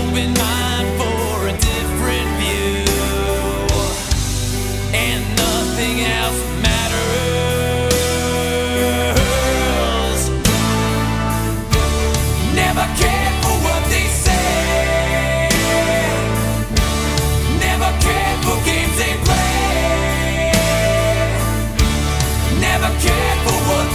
open mind for a different view, and nothing else matters. Never care for what they say, never care for games they play, never for what